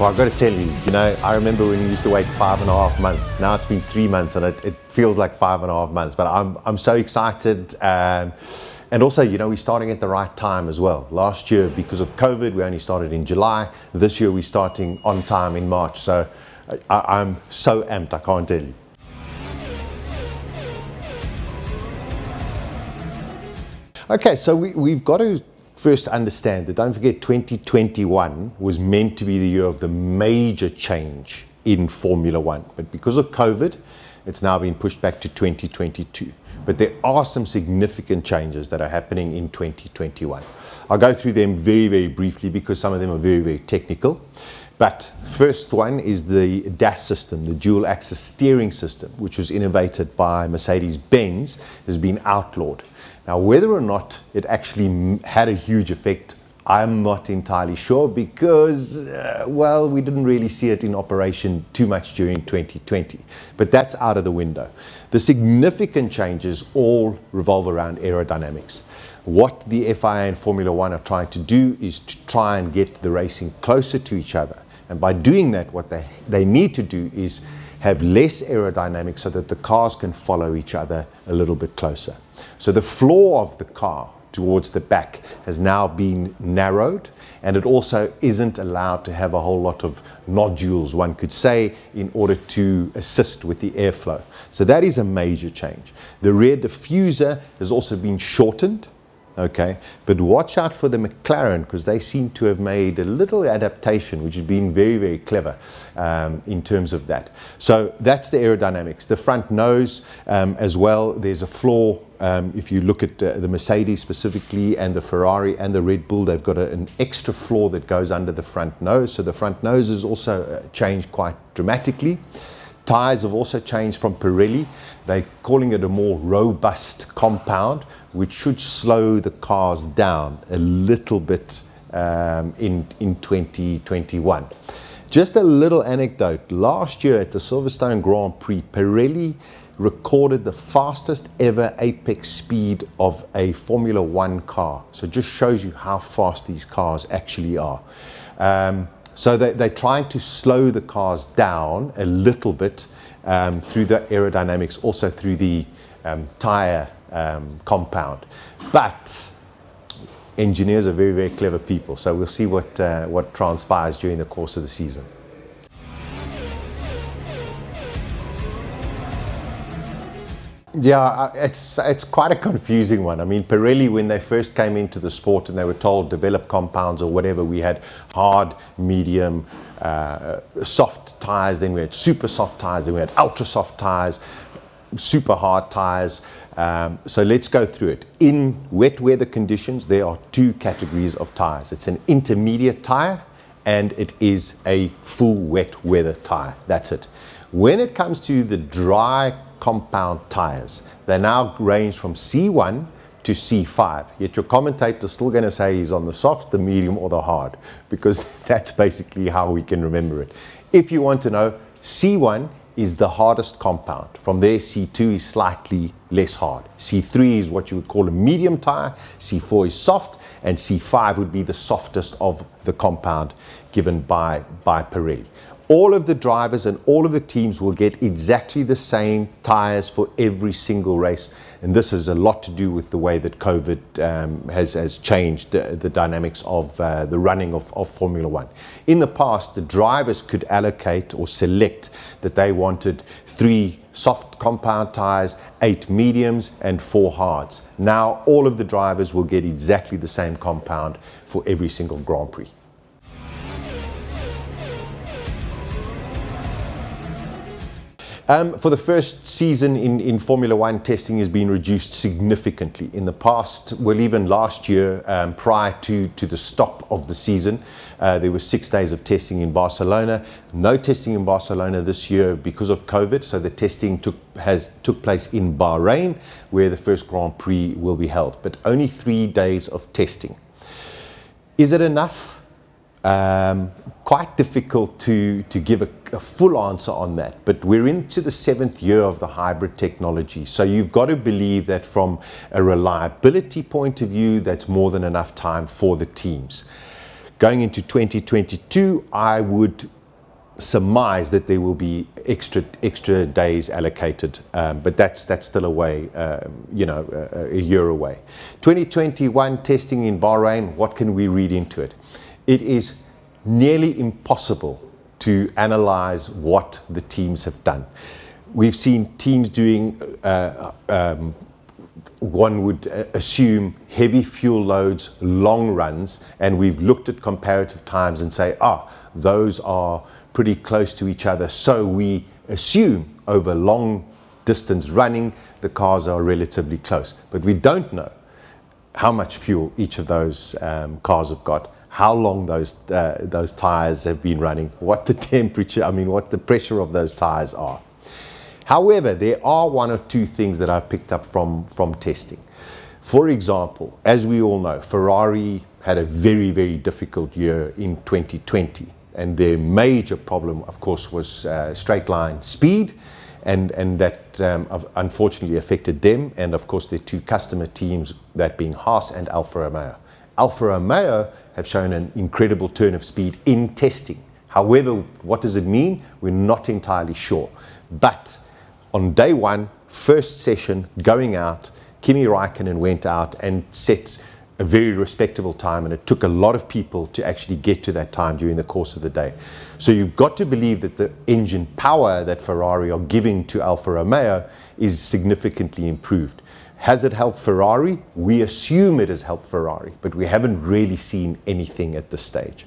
Well, I've got to tell you, you know, I remember when we used to wait five and a half months. Now it's been three months and it, it feels like five and a half months. But I'm, I'm so excited. Um, and also, you know, we're starting at the right time as well. Last year, because of COVID, we only started in July. This year, we're starting on time in March. So I, I'm so amped, I can't tell you. Okay, so we, we've got to first understand that don't forget 2021 was meant to be the year of the major change in Formula One. But because of COVID, it's now been pushed back to 2022. But there are some significant changes that are happening in 2021. I'll go through them very, very briefly because some of them are very, very technical. But first one is the DAS system, the dual axis steering system, which was innovated by Mercedes-Benz, has been outlawed. Now, whether or not it actually had a huge effect, I'm not entirely sure because, uh, well, we didn't really see it in operation too much during 2020. But that's out of the window. The significant changes all revolve around aerodynamics. What the FIA and Formula One are trying to do is to try and get the racing closer to each other. And by doing that, what they, they need to do is have less aerodynamics so that the cars can follow each other a little bit closer. So the floor of the car towards the back has now been narrowed and it also isn't allowed to have a whole lot of nodules, one could say, in order to assist with the airflow. So that is a major change. The rear diffuser has also been shortened okay? But watch out for the McLaren because they seem to have made a little adaptation, which has been very, very clever um, in terms of that. So that's the aerodynamics. The front nose um, as well, there's a flaw. Um, if you look at uh, the Mercedes specifically and the Ferrari and the Red Bull, they've got a, an extra floor that goes under the front nose. So the front nose has also uh, changed quite dramatically. Tires have also changed from Pirelli. They're calling it a more robust compound, which should slow the cars down a little bit um, in, in 2021. Just a little anecdote. Last year at the Silverstone Grand Prix, Pirelli recorded the fastest ever apex speed of a Formula One car. So it just shows you how fast these cars actually are. Um, so they, they're trying to slow the cars down a little bit um, through the aerodynamics, also through the um, tire um, compound. But engineers are very, very clever people, so we'll see what, uh, what transpires during the course of the season. Yeah, it's it's quite a confusing one. I mean, Pirelli, when they first came into the sport and they were told develop compounds or whatever, we had hard, medium, uh, soft tires, then we had super soft tires, then we had ultra soft tires, super hard tires. Um, so let's go through it. In wet weather conditions, there are two categories of tires. It's an intermediate tire and it is a full wet weather tire. That's it. When it comes to the dry compound tires. They now range from C1 to C5. Yet your commentator is still going to say he's on the soft, the medium, or the hard, because that's basically how we can remember it. If you want to know, C1 is the hardest compound. From there, C2 is slightly less hard. C3 is what you would call a medium tire, C4 is soft, and C5 would be the softest of the compound given by, by Pirelli all of the drivers and all of the teams will get exactly the same tires for every single race. And this has a lot to do with the way that COVID um, has, has changed the, the dynamics of uh, the running of, of Formula One. In the past, the drivers could allocate or select that they wanted three soft compound tires, eight mediums, and four hards. Now, all of the drivers will get exactly the same compound for every single Grand Prix. Um, for the first season in, in Formula One, testing has been reduced significantly. In the past, well, even last year, um, prior to, to the stop of the season, uh, there were six days of testing in Barcelona. No testing in Barcelona this year because of COVID. So the testing took has took place in Bahrain, where the first Grand Prix will be held. But only three days of testing. Is it enough? Um, quite difficult to, to give a, a, full answer on that, but we're into the seventh year of the hybrid technology. So you've got to believe that from a reliability point of view, that's more than enough time for the teams. Going into 2022, I would surmise that there will be extra extra days allocated, um, but that's that's still away, um, you know, a, a, year away. 2021 testing in Bahrain. What can we read into it? It is nearly impossible to analyze what the teams have done. We've seen teams doing. Uh, um, one would uh, assume heavy fuel loads, long runs, and we've looked at comparative times and say, ah, those are pretty close to each other. So we assume over long distance running, the cars are relatively close. But we don't know how much fuel each of those um, cars have got, how long those, uh, those tires have been running, what the temperature, I mean, what the pressure of those tires are. However, there are one or two things that I've picked up from, from testing. For example, as we all know, Ferrari had a very, very difficult year in 2020. And their major problem, of course, was uh, straight line speed. And, and that um, unfortunately affected them and, of course, their two customer teams, that being Haas and Alfa Romeo. Alfa Romeo have shown an incredible turn of speed in testing. However, what does it mean? We're not entirely sure. But on day one, first session, going out, Kimi Raikkonen went out and set a very respectable time, and it took a lot of people to actually get to that time during the course of the day. So you've got to believe that the engine power that Ferrari are giving to Alfa Romeo is significantly improved. Has it helped Ferrari? We assume it has helped Ferrari, but we haven't really seen anything at this stage.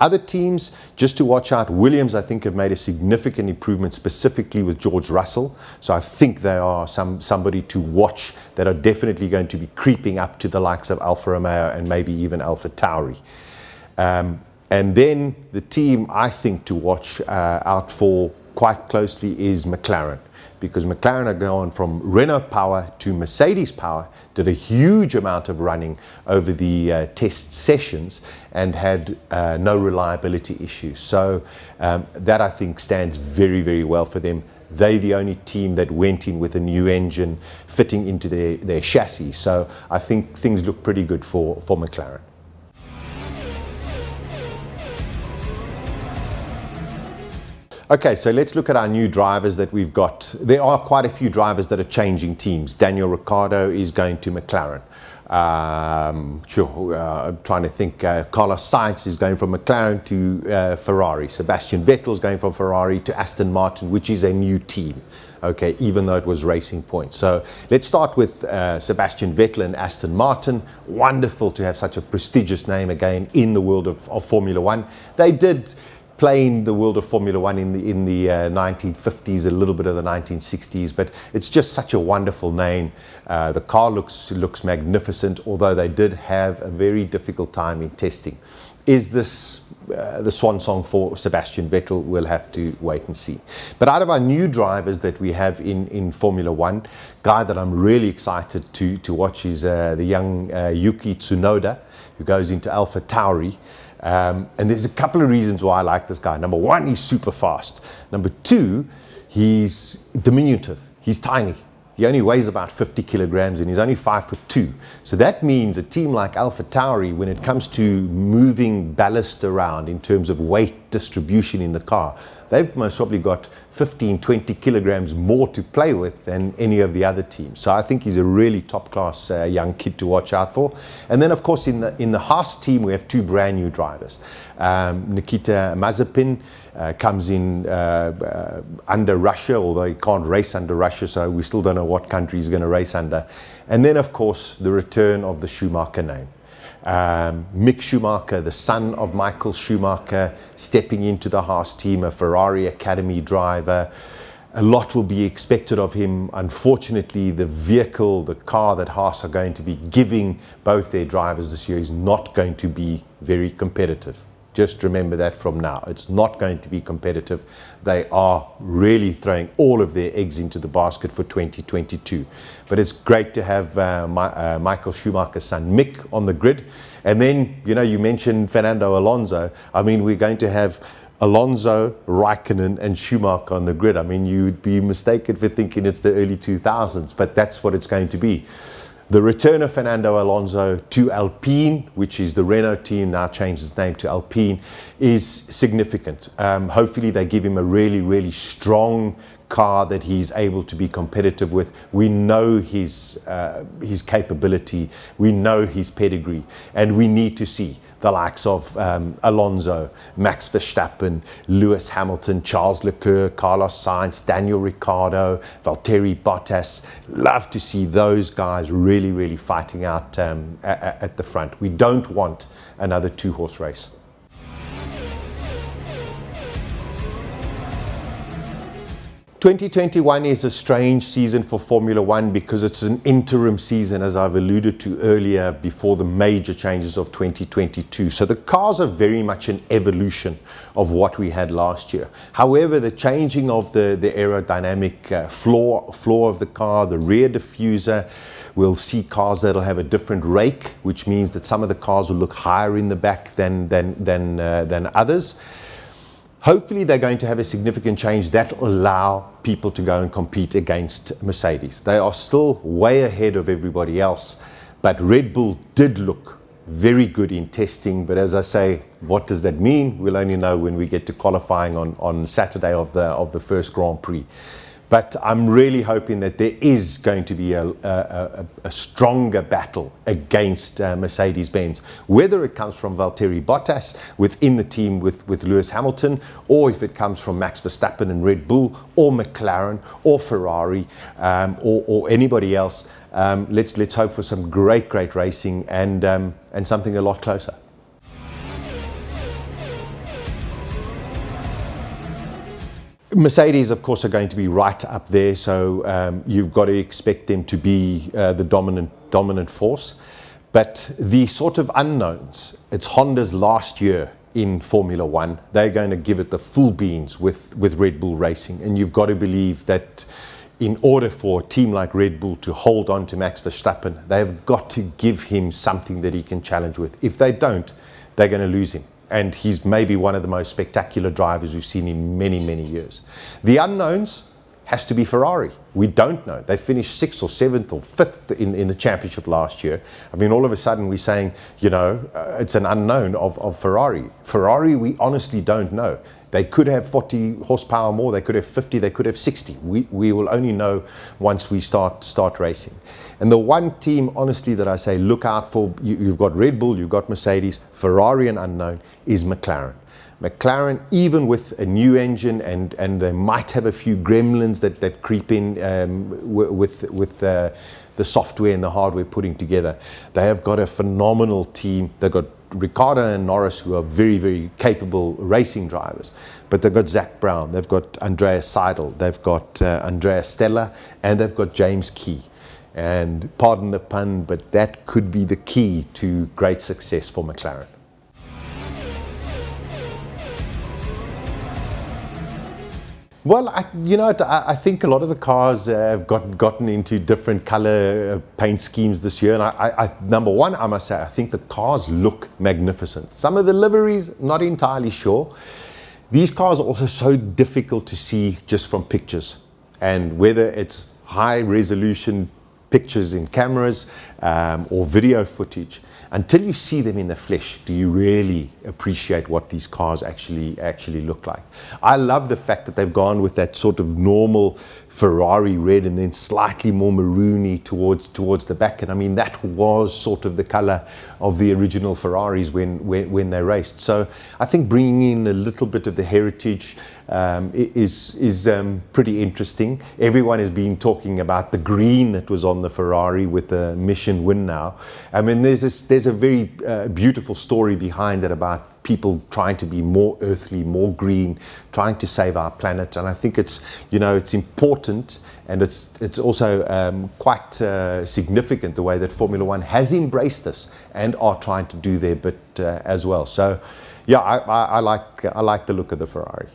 Other teams, just to watch out, Williams, I think, have made a significant improvement specifically with George Russell. So I think they are some somebody to watch that are definitely going to be creeping up to the likes of Alfa Romeo and maybe even Alpha Tauri. Um, and then the team I think to watch uh, out for quite closely is McLaren because McLaren are going from Renault power to Mercedes power, did a huge amount of running over the uh, test sessions and had uh, no reliability issues. So um, that I think stands very, very well for them. They're the only team that went in with a new engine fitting into their, their chassis. So I think things look pretty good for, for McLaren. Okay, so let's look at our new drivers that we've got. There are quite a few drivers that are changing teams. Daniel Ricciardo is going to McLaren. Um, sure, uh, I'm trying to think. Uh, Carlos Sainz is going from McLaren to uh, Ferrari. Sebastian Vettel is going from Ferrari to Aston Martin, which is a new team. Okay, even though it was Racing Point. So let's start with uh, Sebastian Vettel and Aston Martin. Wonderful to have such a prestigious name again in the world of, of Formula One. They did playing the world of Formula One in the in the uh, 1950s, a little bit of the 1960s, but it's just such a wonderful name. Uh, the car looks looks magnificent, although they did have a very difficult time in testing. Is this uh, the swan song for Sebastian Vettel? We'll have to wait and see. But out of our new drivers that we have in, in Formula One, guy that I'm really excited to, to watch is uh, the young uh, Yuki Tsunoda, who goes into Alpha Tauri. Um, and there's a couple of reasons why I like this guy. Number one, he's super fast. Number two, he's diminutive. He's tiny. He only weighs about 50 kilograms and he's only five foot two. So that means a team like Alpha Tauri, when it comes to moving ballast around in terms of weight distribution in the car, they've most probably got 15, 20 kilograms more to play with than any of the other teams. So I think he's a really top class uh, young kid to watch out for. And then, of course, in the, in the Haas team, we have two brand new drivers. Um, Nikita Mazepin uh, comes in uh, uh, under Russia, although he can't race under Russia, so we still don't know what country he's going to race under. And then, of course, the return of the Schumacher name. Um, Mick Schumacher, the son of Michael Schumacher, stepping into the Haas team, a Ferrari Academy driver. A lot will be expected of him. Unfortunately, the vehicle, the car that Haas are going to be giving both their drivers this year is not going to be very competitive. Just remember that from now. It's not going to be competitive. They are really throwing all of their eggs into the basket for 2022. But it's great to have uh, my, uh, Michael Schumacher's son Mick on the grid. And then, you know, you mentioned Fernando Alonso. I mean, we're going to have Alonso, Raikkonen, and Schumacher on the grid. I mean, you'd be mistaken for thinking it's the early 2000s, but that's what it's going to be. The return of Fernando Alonso to Alpine, which is the Renault team, now changed its name to Alpine, is significant. Um, hopefully, they give him a really, really strong car that he's able to be competitive with. We know his, uh, his capability, we know his pedigree, and we need to see the likes of um, Alonso, Max Verstappen, Lewis Hamilton, Charles Leclerc, Carlos Sainz, Daniel Ricciardo, Valtteri Bottas. Love to see those guys really, really fighting out um, at, at the front. We don't want another two horse race. 2021 is a strange season for Formula One because it's an interim season, as I've alluded to earlier, before the major changes of 2022. So the cars are very much an evolution of what we had last year. However, the changing of the, the aerodynamic uh, floor, floor of the car, the rear diffuser, We'll see cars that'll have a different rake, which means that some of the cars will look higher in the back than, than, than, uh, than others. Hopefully, they're going to have a significant change that will allow people to go and compete against Mercedes. They are still way ahead of everybody else, but Red Bull did look very good in testing. But as I say, what does that mean? We'll only know when we get to qualifying on, on Saturday of the, of the first Grand Prix. But I'm really hoping that there is going to be a, a, a, a stronger battle against uh, Mercedes Benz, whether it comes from Valtteri Bottas within the team with, with Lewis Hamilton, or if it comes from Max Verstappen and Red Bull, or McLaren, or Ferrari, um, or, or, anybody else. Um, let's, let's hope for some great, great racing and, um, and something a lot closer. Mercedes, of course, are going to be right up there, so um, you've got to expect them to be uh, the dominant dominant force. But the sort of unknowns, it's Honda's last year in Formula One. They're going to give it the full beans with, with Red Bull Racing, and you've got to believe that in order for a team like Red Bull to hold on to Max Verstappen, they've got to give him something that he can challenge with. If they don't, they're going to lose him and he's maybe one of the most spectacular drivers we've seen in many, many years. The unknowns has to be Ferrari. We don't know. They finished sixth or seventh or fifth in, in the championship last year. I mean, all of a sudden we're saying, you know, uh, it's an unknown of, of Ferrari. Ferrari, we honestly don't know. They could have 40 horsepower more, they could have 50, they could have 60. We, we will only know once we start, start racing. And the one team, honestly, that I say look out for, you, you've got Red Bull, you've got Mercedes, Ferrari and unknown, is McLaren. McLaren, even with a new engine, and, and they might have a few gremlins that, that creep in um, with, with uh, the software and the hardware putting together. They have got a phenomenal team. They've got Ricciardo and Norris, who are very, very capable racing drivers. But they've got Zak Brown, they've got Andreas Seidl, they've got uh, Andreas Stella, and they've got James Key. And pardon the pun, but that could be the key to great success for McLaren. Well, I, you know, I, think a lot of the cars have got, gotten into different color uh, paint schemes this year. And I, I, number one, I must say, I think the cars look magnificent. Some of the liveries, not entirely sure. These cars are also so difficult to see just from pictures. And whether it's high resolution pictures in cameras um, or video footage, until you see them in the flesh, do you really appreciate what these cars actually actually look like? I love the fact that they've gone with that sort of normal Ferrari red and then slightly more maroony towards towards the back. And I mean that was sort of the color of the original Ferraris when when, when they raced. So I think bringing in a little bit of the heritage um, is is um, pretty interesting. Everyone has been talking about the green that was on the Ferrari with the Mission Winnow. I mean, there's this, there's a very uh, beautiful story behind it about people trying to be more earthly, more green, trying to save our planet. And I think it's, you know, it's important and it's, it's also um, quite uh, significant the way that Formula One has embraced this and are trying to do their bit uh, as well. So, yeah, I, I, I, like, I like the look of the Ferrari.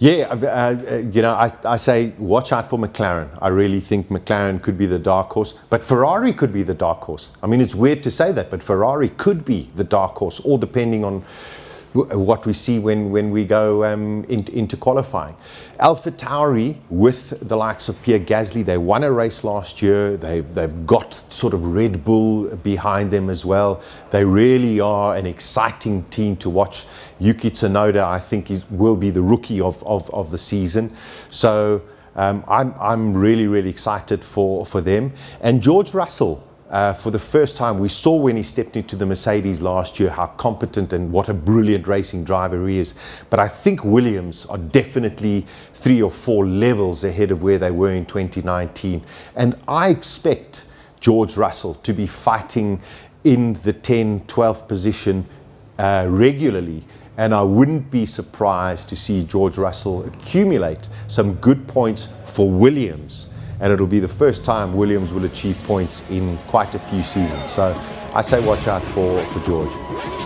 Yeah, uh, uh, you know, I, I say watch out for McLaren. I really think McLaren could be the dark horse, but Ferrari could be the dark horse. I mean, it's weird to say that, but Ferrari could be the dark horse, all depending on what we see when, when we go um, in, into qualifying. Alpha Tauri with the likes of Pierre Gasly, they won a race last year. They've, they've got sort of Red Bull behind them as well. They really are an exciting team to watch. Yuki Tsunoda, I think, is, will be the rookie of, of, of the season. So um, I'm, I'm really, really excited for, for them. And George Russell, uh, for the first time, we saw when he stepped into the Mercedes last year how competent and what a brilliant racing driver he is. But I think Williams are definitely three or four levels ahead of where they were in 2019. And I expect George Russell to be fighting in the 10, 12th position uh, regularly. And I wouldn't be surprised to see George Russell accumulate some good points for Williams and it'll be the first time Williams will achieve points in quite a few seasons. So I say watch out for, for George.